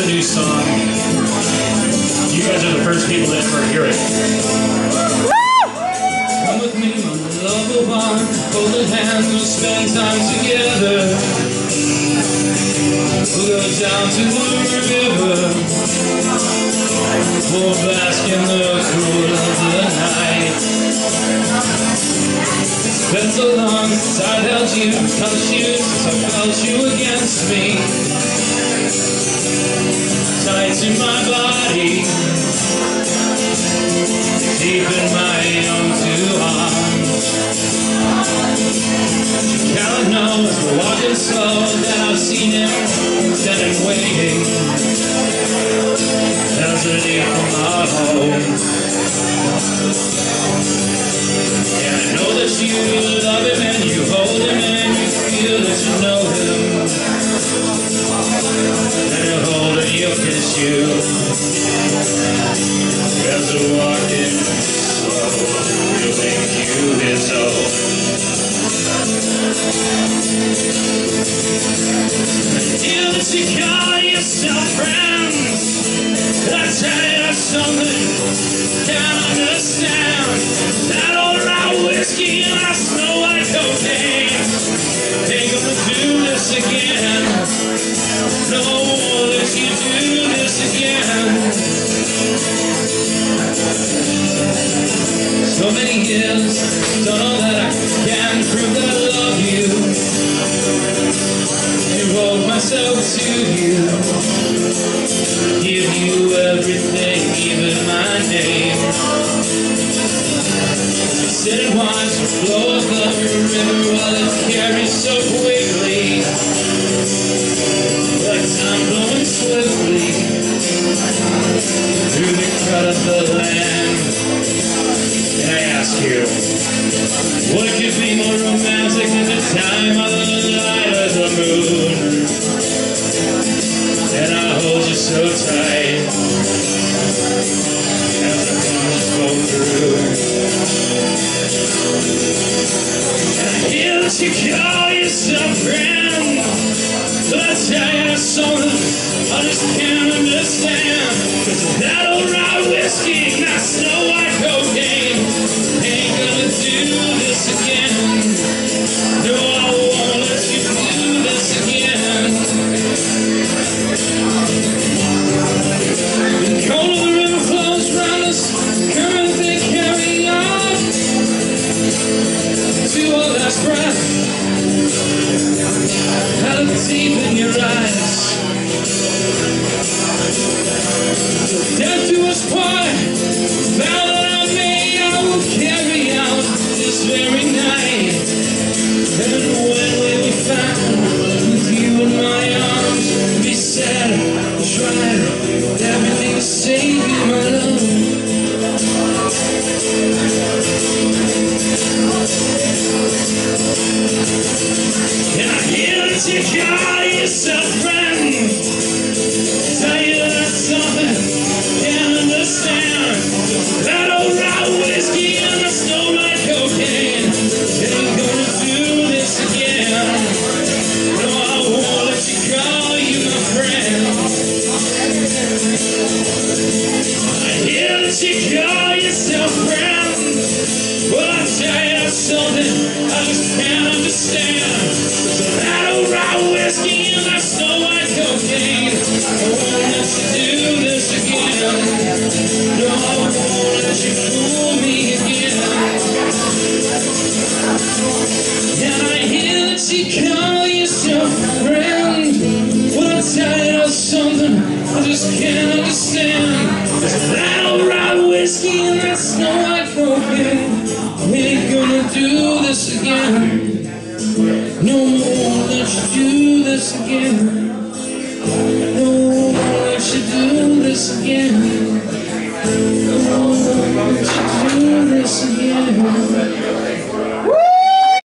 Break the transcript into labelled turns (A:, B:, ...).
A: The new song. You guys are the first people that ever hear it. Come with me, my lovable one. Holding hands, we'll spend time together. We'll go down to the river. We'll bask in the cool of the night. It's been so long since I held you, touched you, since felt you against me. To my body, deep in my own two arms. God knows we're walking slow, that I've seen him standing waiting. Underneath my home. And I know that you As we're walking many years, don't know that I can prove that I love you. Devote myself to you. Give you everything, even my name. Sit and watch the flow of the river while it carries so quickly. Like time flowing swiftly through the crowd of the you, what could be more romantic than the time of the light of the moon? And I hold you so tight as the bombs go through. And I hear that you call yourself friend, but I tell you something I just can't understand. Cause that old rye whiskey that snow white that you call yourself friend. Well, I tell you something I just can't understand. That old rye whiskey and that snow white cocaine We ain't gonna do this again. No more let you do this again.